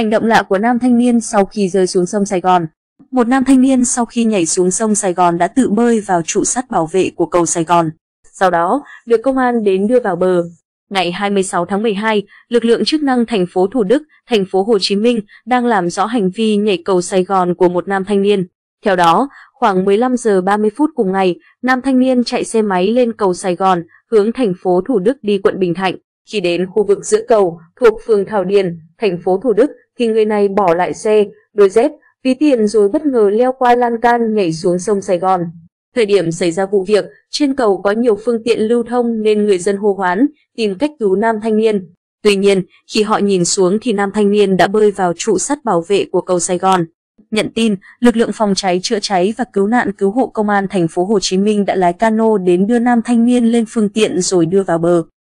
Hành động lạ của nam thanh niên sau khi rơi xuống sông Sài Gòn. Một nam thanh niên sau khi nhảy xuống sông Sài Gòn đã tự bơi vào trụ sắt bảo vệ của cầu Sài Gòn. Sau đó, được công an đến đưa vào bờ. Ngày 26 tháng 12, lực lượng chức năng thành phố Thủ Đức, thành phố Hồ Chí Minh đang làm rõ hành vi nhảy cầu Sài Gòn của một nam thanh niên. Theo đó, khoảng 15 giờ 30 phút cùng ngày, nam thanh niên chạy xe máy lên cầu Sài Gòn, hướng thành phố Thủ Đức đi quận Bình Thạnh. Khi đến khu vực giữa cầu, thuộc phường Thảo Điền, thành phố Thủ Đức, thì người này bỏ lại xe, đôi dép, ví tiền rồi bất ngờ leo qua lan can nhảy xuống sông Sài Gòn. Thời điểm xảy ra vụ việc, trên cầu có nhiều phương tiện lưu thông nên người dân hô hoán, tìm cách cứu nam thanh niên. Tuy nhiên, khi họ nhìn xuống thì nam thanh niên đã bơi vào trụ sắt bảo vệ của cầu Sài Gòn. Nhận tin, lực lượng phòng cháy chữa cháy và cứu nạn cứu hộ công an thành phố Hồ Chí Minh đã lái cano đến đưa nam thanh niên lên phương tiện rồi đưa vào bờ.